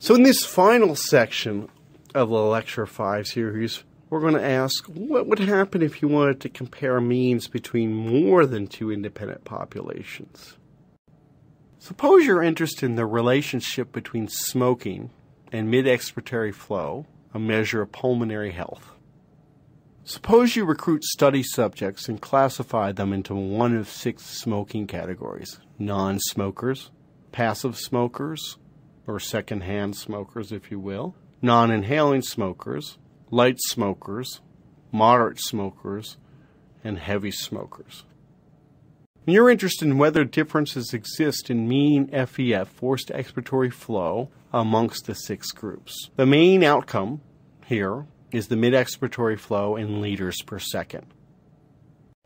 So, in this final section of the Lecture 5 series, we're going to ask what would happen if you wanted to compare means between more than two independent populations? Suppose you're interested in the relationship between smoking and mid expiratory flow, a measure of pulmonary health. Suppose you recruit study subjects and classify them into one of six smoking categories non smokers, passive smokers, or secondhand smokers, if you will, non inhaling smokers, light smokers, moderate smokers, and heavy smokers. You're interested in whether differences exist in mean FEF, forced expiratory flow, amongst the six groups. The main outcome here is the mid expiratory flow in liters per second.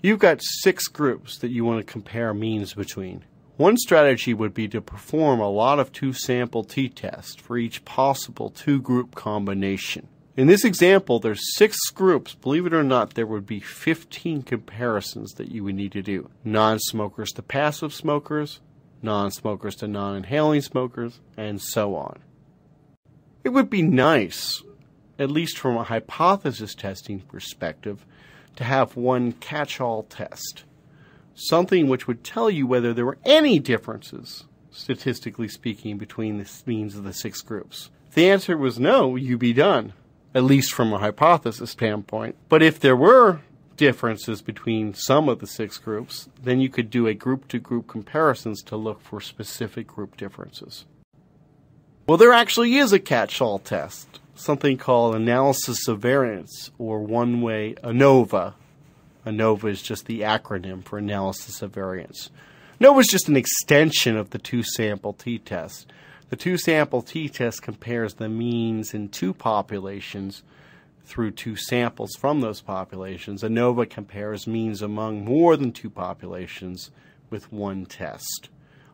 You've got six groups that you want to compare means between. One strategy would be to perform a lot of two sample t tests for each possible two group combination. In this example, there's six groups. Believe it or not, there would be 15 comparisons that you would need to do. Non-smokers to passive smokers, non-smokers to non-inhaling smokers, and so on. It would be nice, at least from a hypothesis testing perspective, to have one catch-all test something which would tell you whether there were any differences, statistically speaking, between the means of the six groups. If the answer was no, you'd be done, at least from a hypothesis standpoint. But if there were differences between some of the six groups, then you could do a group to group comparisons to look for specific group differences. Well, there actually is a catch all test, something called analysis of variance, or one way ANOVA, ANOVA is just the acronym for analysis of variance. ANOVA is just an extension of the two sample t test. The two sample t test compares the means in two populations through two samples from those populations. ANOVA compares means among more than two populations with one test.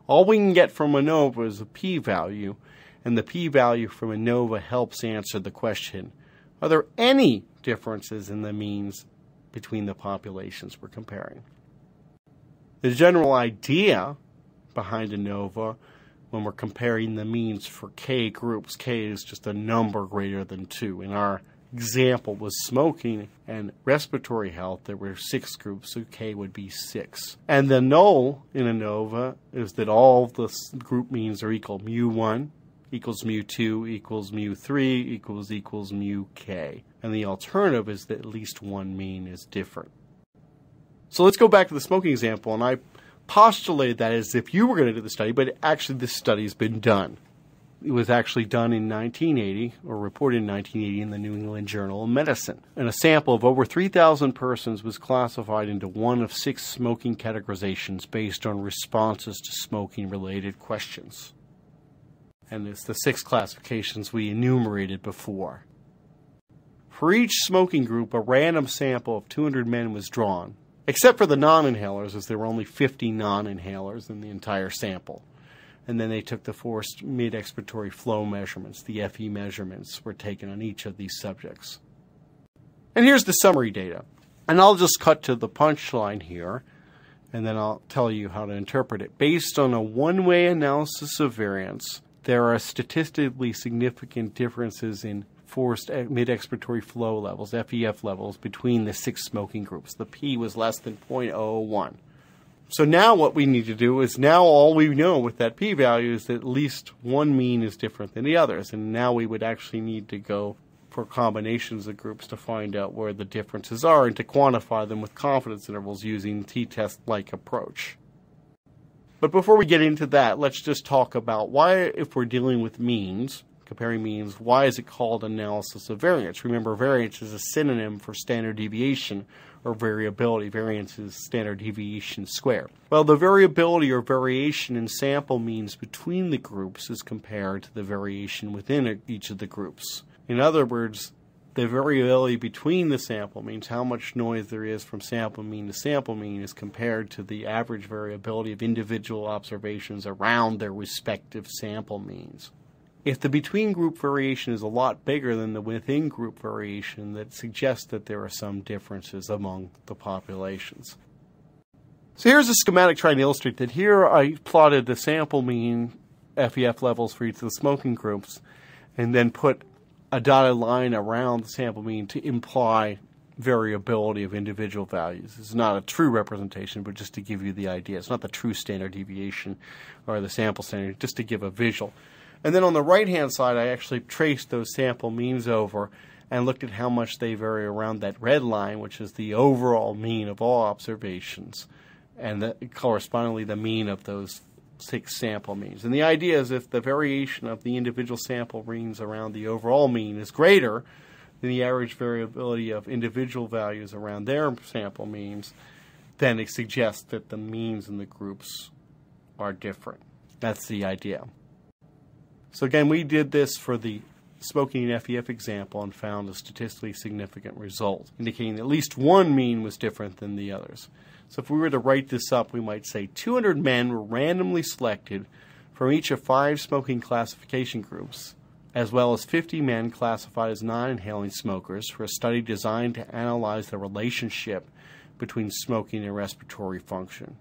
All we can get from ANOVA is a p value, and the p value from ANOVA helps answer the question are there any differences in the means between the populations we're comparing. The general idea behind ANOVA when we're comparing the means for K groups, K is just a number greater than 2. In our example was smoking and respiratory health, there were six groups, so K would be 6. And the null in ANOVA is that all the group means are equal. Mu1 equals mu2 equals mu3 equals equals mu k and the alternative is that at least one mean is different. So let's go back to the smoking example, and I postulated that as if you were going to do the study, but actually this study has been done. It was actually done in 1980, or reported in 1980 in the New England Journal of Medicine. And a sample of over 3,000 persons was classified into one of six smoking categorizations based on responses to smoking related questions. And it's the six classifications we enumerated before. For each smoking group, a random sample of 200 men was drawn, except for the non inhalers, as there were only 50 non inhalers in the entire sample. And then they took the forced mid expiratory flow measurements, the FE measurements, were taken on each of these subjects. And here's the summary data. And I'll just cut to the punchline here, and then I'll tell you how to interpret it. Based on a one way analysis of variance, there are statistically significant differences in forced mid expiratory flow levels, FEF levels, between the six smoking groups. The P was less than 0.01. So now what we need to do is now all we know with that p value is that at least one mean is different than the others. And now we would actually need to go for combinations of groups to find out where the differences are and to quantify them with confidence intervals using t-test like approach. But before we get into that, let's just talk about why if we're dealing with means, comparing means, why is it called analysis of variance? Remember, variance is a synonym for standard deviation or variability. Variance is standard deviation squared. Well, the variability or variation in sample means between the groups is compared to the variation within each of the groups. In other words, the variability between the sample means how much noise there is from sample mean to sample mean is compared to the average variability of individual observations around their respective sample means. If the between group variation is a lot bigger than the within group variation, that suggests that there are some differences among the populations. So here's a schematic trying to illustrate that here I plotted the sample mean FEF levels for each of the smoking groups, and then put a dotted line around the sample mean to imply variability of individual values. It's not a true representation, but just to give you the idea. It's not the true standard deviation or the sample standard, just to give a visual. And then on the right hand side, I actually traced those sample means over and looked at how much they vary around that red line, which is the overall mean of all observations, and the, correspondingly the mean of those six sample means. And the idea is if the variation of the individual sample means around the overall mean is greater, than the average variability of individual values around their sample means, then it suggests that the means in the groups are different. That's the idea. So again, we did this for the smoking and FEF example and found a statistically significant result, indicating at least one mean was different than the others. So if we were to write this up, we might say 200 men were randomly selected from each of five smoking classification groups as well as 50 men classified as non inhaling smokers for a study designed to analyze the relationship between smoking and respiratory function.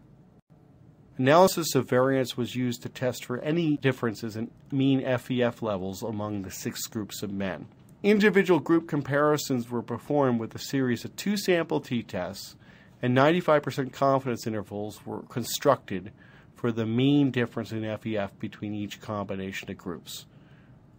Analysis of variance was used to test for any differences in mean FEF levels among the six groups of men. Individual group comparisons were performed with a series of two sample t tests, and 95% confidence intervals were constructed for the mean difference in FEF between each combination of groups.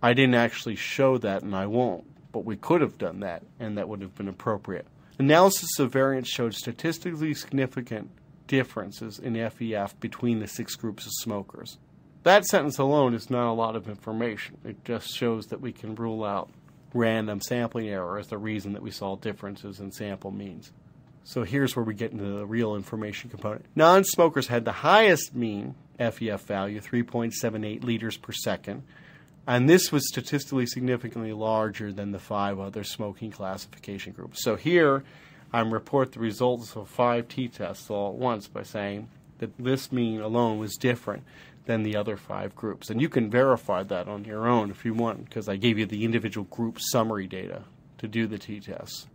I didn't actually show that, and I won't, but we could have done that, and that would have been appropriate. Analysis of variance showed statistically significant differences in FEF between the six groups of smokers. That sentence alone is not a lot of information. It just shows that we can rule out random sampling error as the reason that we saw differences in sample means. So here's where we get into the real information component. Non smokers had the highest mean FEF value, 3.78 liters per second, and this was statistically significantly larger than the five other smoking classification groups. So here, I'm report the results of five t-tests all at once by saying that this mean alone was different than the other five groups. And you can verify that on your own if you want, because I gave you the individual group summary data to do the t-tests.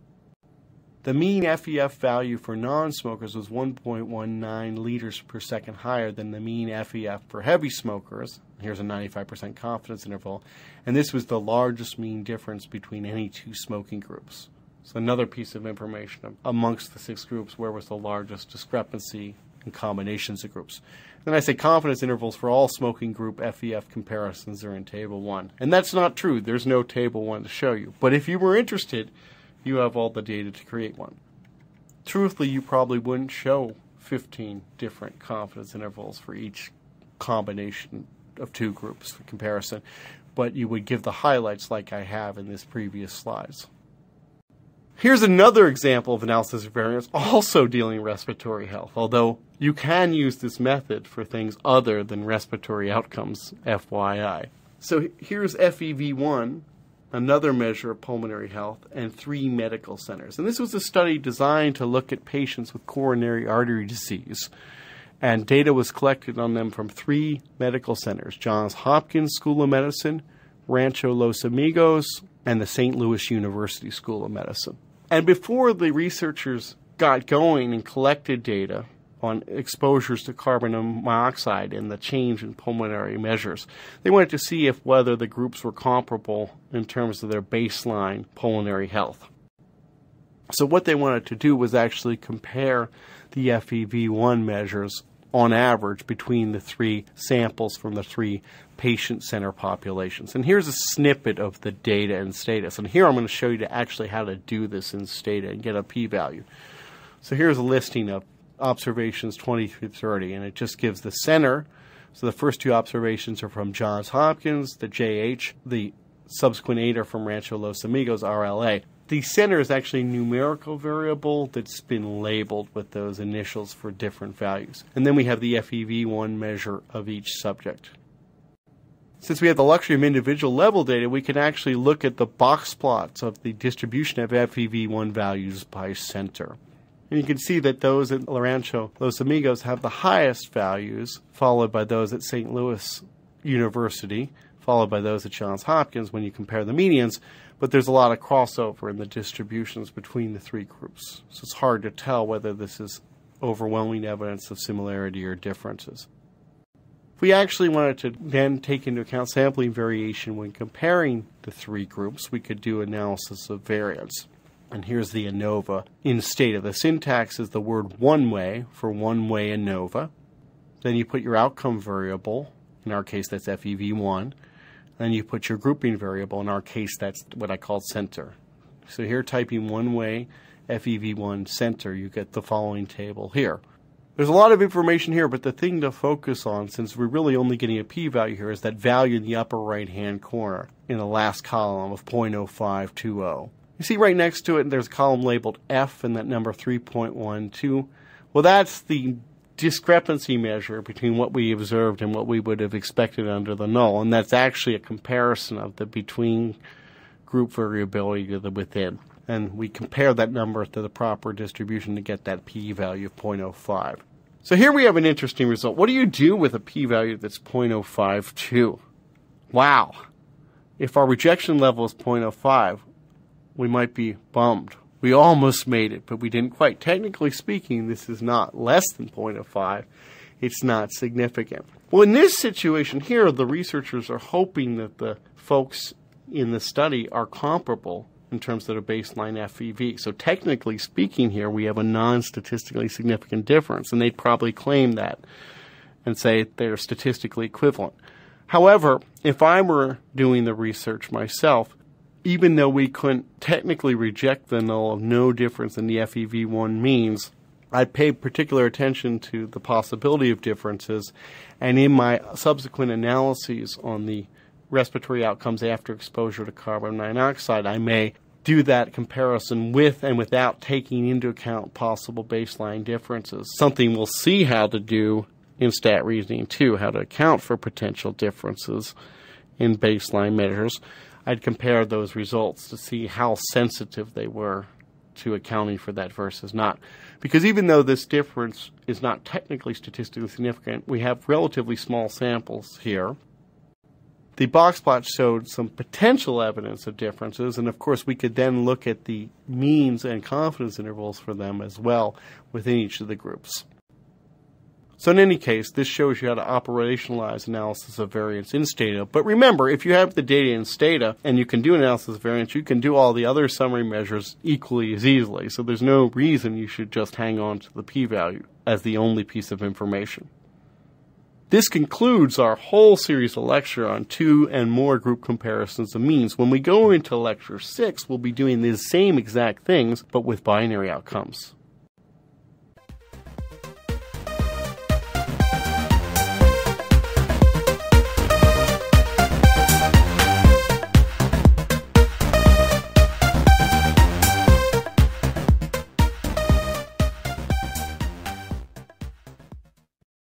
The mean FEF value for non smokers was 1.19 liters per second higher than the mean FEF for heavy smokers. Here's a 95% confidence interval. And this was the largest mean difference between any two smoking groups. So, another piece of information amongst the six groups where was the largest discrepancy in combinations of groups. Then I say confidence intervals for all smoking group FEF comparisons are in Table 1. And that's not true. There's no Table 1 to show you. But if you were interested, you have all the data to create one. Truthfully, you probably wouldn't show 15 different confidence intervals for each combination of two groups for comparison, but you would give the highlights like I have in this previous slides. Here's another example of analysis of variance also dealing respiratory health, although you can use this method for things other than respiratory outcomes, FYI. So here's FEV1 another measure of pulmonary health, and three medical centers. And this was a study designed to look at patients with coronary artery disease. And data was collected on them from three medical centers Johns Hopkins School of Medicine, Rancho Los Amigos, and the St. Louis University School of Medicine. And before the researchers got going and collected data, on exposures to carbon monoxide and the change in pulmonary measures. They wanted to see if whether the groups were comparable in terms of their baseline pulmonary health. So what they wanted to do was actually compare the FEV1 measures on average between the three samples from the three patient center populations. And here's a snippet of the data in Stata. And here I'm going to show you to actually how to do this in Stata and get a p-value. So here's a listing of observations 20 through 30, and it just gives the center. So the first two observations are from Johns Hopkins, the JH, the subsequent eight are from Rancho Los Amigos, RLA. The center is actually a numerical variable that's been labeled with those initials for different values. And then we have the FEV1 measure of each subject. Since we have the luxury of individual level data, we can actually look at the box plots of the distribution of FEV1 values by center. And you can see that those at La Rancho Los Amigos have the highest values, followed by those at St. Louis University, followed by those at Johns Hopkins when you compare the medians. But there's a lot of crossover in the distributions between the three groups. So it's hard to tell whether this is overwhelming evidence of similarity or differences. If we actually wanted to then take into account sampling variation when comparing the three groups, we could do analysis of variance. And here's the ANOVA in Stata. The syntax is the word one way for one way ANOVA. Then you put your outcome variable, in our case that's FEV1. Then you put your grouping variable, in our case that's what I call center. So here typing one way FEV1 center, you get the following table here. There's a lot of information here, but the thing to focus on, since we're really only getting a p-value here, is that value in the upper right-hand corner in the last column of 0.0520. You see right next to it, there's a column labeled F and that number 3.12. Well, that's the discrepancy measure between what we observed and what we would have expected under the null, and that's actually a comparison of the between group variability to the within and we compare that number to the proper distribution to get that p-value of 0.05. So here we have an interesting result. What do you do with a p-value that's 0.052? Wow. If our rejection level is 0.05, we might be bummed. We almost made it, but we didn't quite. Technically speaking, this is not less than 0.05. It's not significant. Well, in this situation here, the researchers are hoping that the folks in the study are comparable in terms of the baseline FEV. So technically speaking here, we have a non-statistically significant difference, and they'd probably claim that and say they're statistically equivalent. However, if I were doing the research myself, even though we couldn't technically reject the null of no difference in the FEV1 means, I'd pay particular attention to the possibility of differences, and in my subsequent analyses on the respiratory outcomes after exposure to carbon monoxide, I may do that comparison with and without taking into account possible baseline differences. Something we'll see how to do in stat reasoning too, how to account for potential differences in baseline measures. I'd compare those results to see how sensitive they were to accounting for that versus not. Because even though this difference is not technically statistically significant, we have relatively small samples here. The box plot showed some potential evidence of differences, and of course, we could then look at the means and confidence intervals for them as well within each of the groups. So, in any case, this shows you how to operationalize analysis of variance in Stata. But remember, if you have the data in Stata and you can do analysis of variance, you can do all the other summary measures equally as easily. So, there's no reason you should just hang on to the p value as the only piece of information. This concludes our whole series of lecture on two and more group comparisons of means. When we go into lecture six, we'll be doing the same exact things, but with binary outcomes.